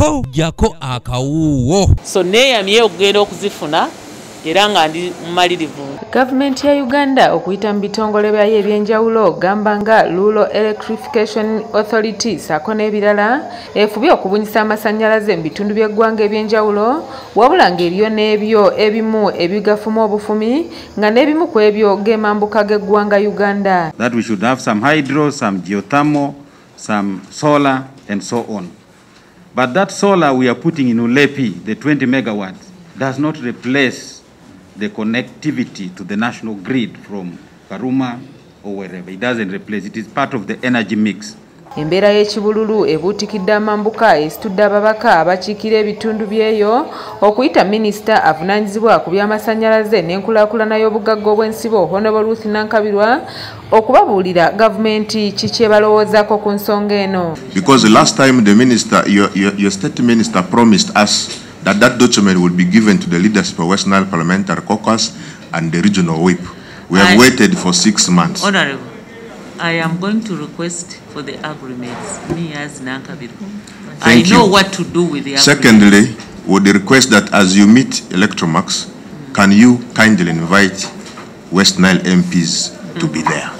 po jako akawuuwo so neeyamye okugenda okuzifuna era nga ndi mumalirivu gavumenti ya uganda okuyita mu bitongole byayo ebyenjawulo ogamba nga rural electrification authority saako n'ebirala efubye okubunyisa amasannyalaze mu bitundu by'eggwanga ebyenjawulo wabula ng'eriyo n'ebyo ebimu ebigafuma obufumi nga n'ebimu ku ebyo g'emambuka g'eggwanga uganda. That we should have some hydro, some geothermal, some solar, and so on. But that solar we are putting in Ulepi, the 20 megawatts, does not replace the connectivity to the national grid from Karuma or wherever. It doesn't replace. It is part of the energy mix. Embeera y'ekibululu ebuutikidde amambuka esitudde ababaka abakiikira ebitundu by'eyo okuyita minisita avunaanyizibwa ku by'amasannyalaze n'enkulaakulana y'obugagga obw'ensibo honorable ruth nankabirwa okubabuulira gavumenti kiki ebalowoozaako ku nsonga eno Because the last time the minister, your, your, your state minister promised us that that document would be given to the leadership of West Nile Parliamentary Caucus and the regional whip. We have I- waited for six months. honorable i am going to request for the agreements me as nankabiru i know you. what to do with the agreements. Secondly, would request that as you meet Electromax, mm. can you kindly invite West Nile MPs mm. to be there?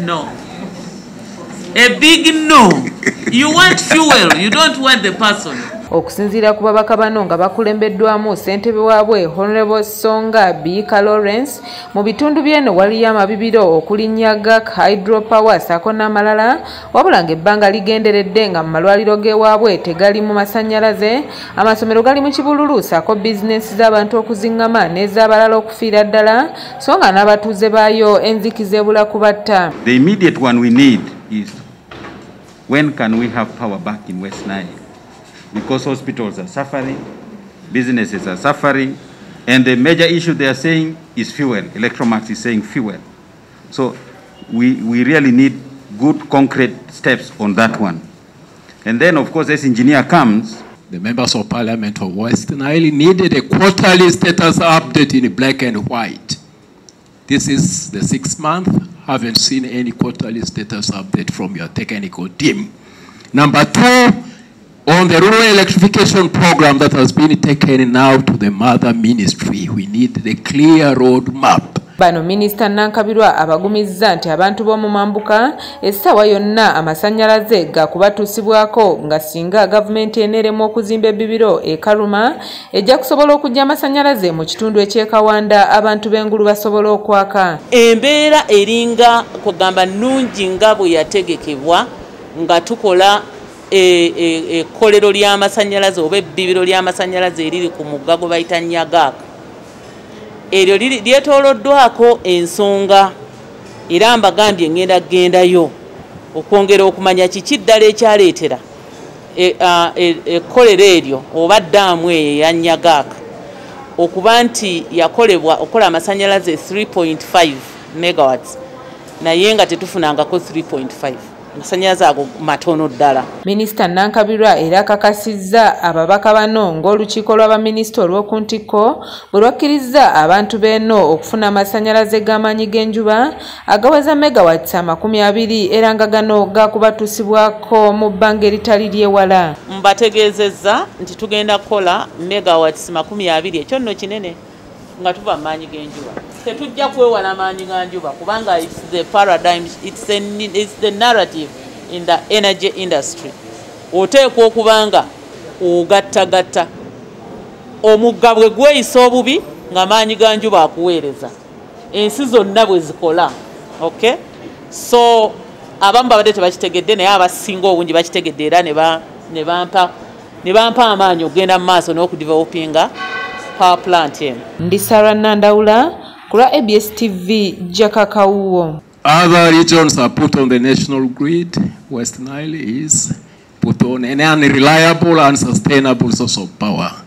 no a big no you want fuel you don't want the person okusinziira ku babaka bano nga bakulembeddwamu ssentebe waabwe honorable songa biika lawrence mu bitundu by'eno waliyo amabibiro okulinnya gak hydropower saako n'amalala wabula ng'ebbanga ligenderedde nga mu malwaliro g'ewaabwe tegali mu masannyalaze. Amasomero gali mu kibululu saako bizinensi z'abantu okuziŋŋama n'ez'abalala okufiira ddala. So nga n'abatuuze baayo enzikiza ebula kubatta The immediate one we need is when can we have power back in West Nile? Because hospitals are suffering, businesses are suffering, and the major issue they are saying is fuel. Electromax is saying fuel. So we, we really need good concrete steps on that one. And then, of course, as engineer comes, The members of parliament of West Nile needed a quarterly status update in black and white. This is the sixth month. Haven't seen any quarterly status update from your technical team. Number two, on the rural electrification program that has been taken now to the mother ministry, we need the clear road map. bano minisita nankabirwa abagumizza nti abantu b'omu mambuka essaawa yonna amasannyalaze gakubatuusibwako nga singa gavumenti enerema okuzimba ebibiro e kaluma ejja kusobola okujja amasannyalaze mu kitundu ekyekawanda abantu b'engulu basobola okwaka embeera eringa kugamba nnungi nga bwe yategekebwa nga tukola ekkolero ly'amasannyalaze oba ebbibiro ly'amasannyalaze eriri ku mugga gwe bayita nyagaaka eryo lyetooloddwako ensonga era mbagambye ngenda kugendayo okwongera okumanya kiki ddala ekyaleetera e- a- e- ekkolero eryo oba ddaamu eyo eyanyagaaka okuba nti yakolebwa okukola amasannyalaze 3.5 megawatts naye nga tetufunangako 3.5 amasannyalaze ago matono ddala. Minisita nankabirwa era akakasizza ababaka bano ng'olukiiko lw'abaminisita olw'oku ntikko bwe lwakkiriza abantu b'eno okufuna amasannyalaze g'amaanyi g'enjuba agaweza megawatts amakumi abiri era nga gano gaakubatuusibwako mu bbanga eritali lyewala mbategeezezza nti tugenda kukola megawatts makumi abiri. Ekyo nno kinene nga tuva maanyi g'enjuba tetujja kwewala maanyi ga njuba kubanga its the paradigm it's the, it's the narrative in the energy industry. Oteekwa okuba nga ogattagatta. Omugga bwe gweyisa obubi nga maanyi ga njuba akuweereza. Ensi zonna bwe zikola okay so abamu babadde tebakitegedde naye abasinga obungi bakitegedde era ne bampa amaanyi okugenda mu maaso n'okudevelopinga power plant eno ndi sara abs tv jakakawuwo Other regions are put on the national grid. West Nile is put on an unreliable, sustainable source of power.